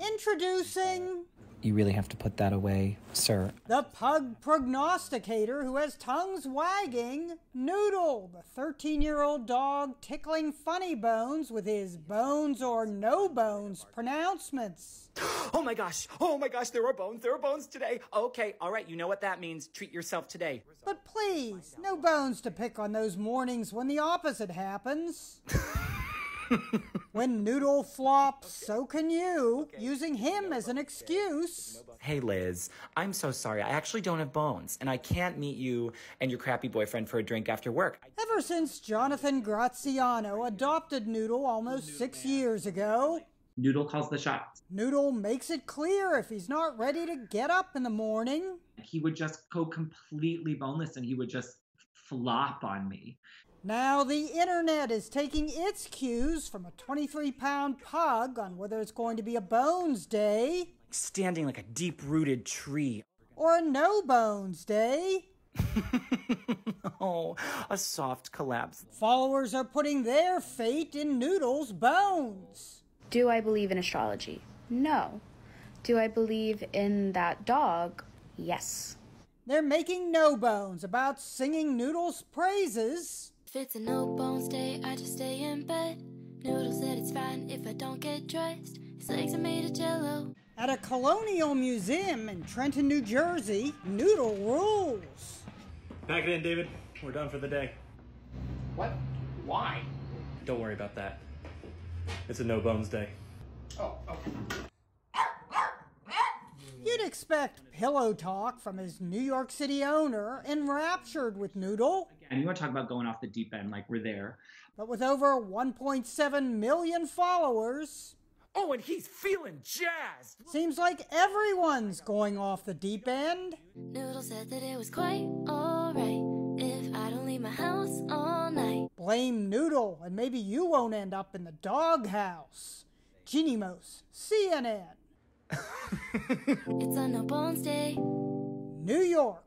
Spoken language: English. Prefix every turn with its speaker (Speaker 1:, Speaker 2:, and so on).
Speaker 1: Introducing
Speaker 2: You really have to put that away, sir.
Speaker 1: the pug prognosticator who has tongues wagging, Noodle, the 13 year old dog tickling funny bones with his bones or no bones pronouncements.
Speaker 3: Oh my gosh. Oh my gosh, there are bones. There are bones today. Okay, all right, you know what that means. Treat yourself today.
Speaker 1: But please, no bones to pick on those mornings when the opposite happens. when Noodle flops, so can you, using him as an excuse.
Speaker 3: Hey Liz, I'm so sorry. I actually don't have bones, and I can't meet you and your crappy boyfriend for a drink after work.
Speaker 1: Ever since Jonathan Graziano adopted Noodle almost six years ago,
Speaker 4: Noodle calls the shots.
Speaker 1: Noodle makes it clear if he's not ready to get up in the morning.
Speaker 4: He would just go completely boneless and he would just flop on me.
Speaker 1: Now the internet is taking its cues from a 23 pound pug on whether it's going to be a Bones Day
Speaker 3: Standing like a deep rooted tree.
Speaker 1: or a No Bones Day.
Speaker 3: Oh, a soft collapse.
Speaker 1: Followers are putting their fate in Noodle's bones.
Speaker 5: Do I believe in astrology? No. Do I believe in that dog? Yes.
Speaker 1: They're making no bones about singing Noodle's praises.
Speaker 6: If it's a no bones day, I just stay in bed. Noodle said it's fine if I don't get dressed. His legs are made of jello.
Speaker 1: At a colonial museum in Trenton, New Jersey, Noodle rules.
Speaker 7: Pack it in, David. We're done for the day.
Speaker 8: What? Why?
Speaker 7: Don't worry about that. It's a no bones day.
Speaker 8: Oh, okay.
Speaker 1: You'd expect pillow talk from his New York City owner, enraptured with Noodle.
Speaker 4: And you want to talk about going off the deep end, like we're there.
Speaker 1: But with over 1.7 million followers,
Speaker 3: Oh, and he's feeling jazzed.
Speaker 1: seems like everyone's going off the deep end.
Speaker 6: Noodle said that it was quite alright if I don't leave my house all night.
Speaker 1: Blame Noodle, and maybe you won't end up in the doghouse. Jeanne Moos, CNN,
Speaker 6: It's a no bones day.
Speaker 1: New York.